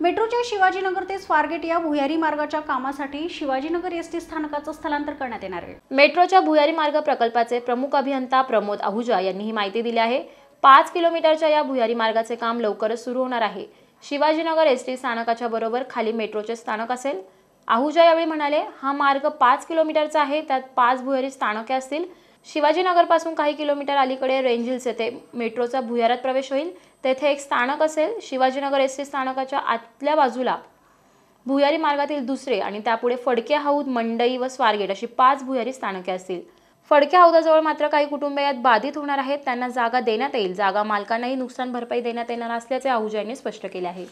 मेट्रोच्या शिवाजीनगर ते स्वारगेट या भुयारी मार्गाच्या कामासाठी शिवाजीनगर एस टी स्थानकाचं स्थलांतर करण्यात येणार आहे. मेट्रोच्या भुयारी मार्ग प्रकल्पाचे प्रमुख अभियंता प्रमोद आहुजा यांनी ही माहिती दिली आहे. पाच किलोमीटरच्या या भुयारी मार्गाचे काम लवकरच सुरू होणार आहे. शिवाजीनगर एस टी स्थानकाच्या बरोबर खाली मेट्रोचे स्थानक असेल. आहुजा यावेळी म्हणाले हा मार्ग पाच किलोमीटरचा आहे त्यात पाच भुयारी स्थानके असतील. शिवाजीनगरपासून काही किलोमीटर अलीकडे रेंज हिल्स येथे मेट्रोचा भुयारात प्रवेश होईल. तेथे एक स्थानक असेल. शिवाजीनगर एस टी स्थानकाच्या आतल्या बाजूला भुयारी मार्गातील दुसरे आणि त्यापुढे फडके हौद मंडई व स्वारगेट अशी पाच भुयारी स्थानके असतील. फडके हौदाजवळ मात्र काही कुटुंबे यात बाधित होणार आहेत. त्यांना जागा देण्यात येईल. जागा मालकांनाही नुकसान भरपाई देण्यात येणार असल्याचे आहुजा यांनी स्पष्ट केले आहे.